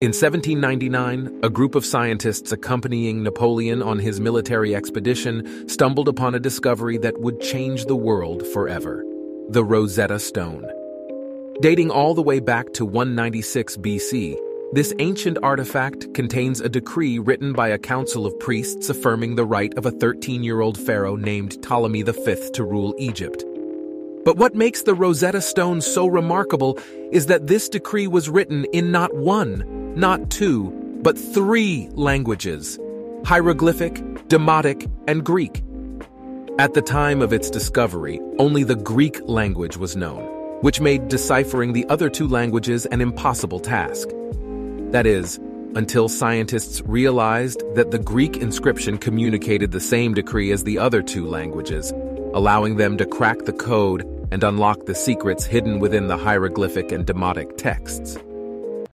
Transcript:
In 1799, a group of scientists accompanying Napoleon on his military expedition stumbled upon a discovery that would change the world forever the Rosetta Stone. Dating all the way back to 196 BC, this ancient artifact contains a decree written by a council of priests affirming the right of a 13 year old pharaoh named Ptolemy V to rule Egypt. But what makes the Rosetta Stone so remarkable is that this decree was written in not one, not two, but three languages hieroglyphic, Demotic, and Greek. At the time of its discovery, only the Greek language was known, which made deciphering the other two languages an impossible task. That is, until scientists realized that the Greek inscription communicated the same decree as the other two languages, allowing them to crack the code and unlock the secrets hidden within the hieroglyphic and demotic texts.